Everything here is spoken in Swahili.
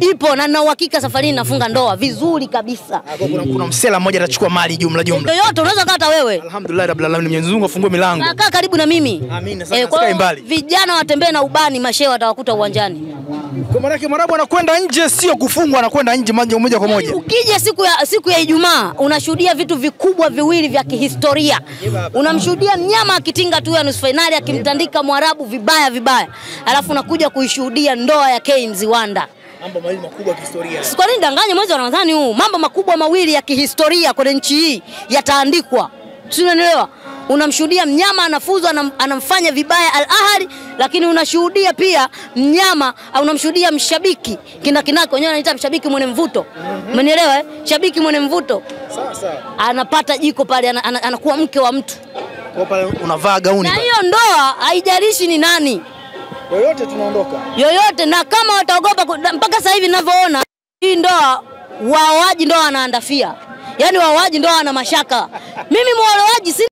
ipo na na uhakika safari hii nafunga ndoa vizuri kabisa. Kuna, kuna msela mmoja atachukua mali jumla jumla. Yoyote unaweza kata hata wewe. Alhamdulillah rabbil alamin, Mwenyezi Mungu afungue milango. Na kaa karibu na mimi. Amina, sana, kwa sikae hiyo mbali. Vijana watembee na ubani, mashehe watawakuta uwanjani. Kwa maana yake Mwarabu anakwenda nje, sio kufungwa, anakwenda nje moja moja kwa moja. Ukija siku ya siku ya Ijumaa unashuhudia vitu vikubwa viwili vya kihistoria. Unamshuhudia mnyama akitinga tu ya nusu fainali akimtandika Mwarabu vibaya vibaya, alafu unakuja kuishuhudia ndoa ya K Mziwanda. Mambo mawili makubwa ya kihistoria. Si Kwa nini danganya mwezi wa Ramadhani huu? Mambo makubwa mawili ya kihistoria kwenye nchi hii yataandikwa, si unanielewa? Unamshuhudia mnyama anafuzwa, anam, anamfanya vibaya Al Ahly, lakini unashuhudia pia mnyama au unamshuhudia mshabiki kinakinako, wenyewe anaita mshabiki mwenye mvuto, umenielewa Mm -hmm. eh? Shabiki mwenye mvuto Sawa sawa. anapata jiko pale, ana- ana- anakuwa mke wa mtu, Kwa pale unavaa gauni. na hiyo ndoa haijalishi ni nani Yoyote tunaondoka. yoyote, na kama wataogopa mpaka sasa hivi ninavyoona hii ndoa, waoaji ndoa wanaandafia, yaani waoaji ndoa wana mashaka. Mimi mwolewaji si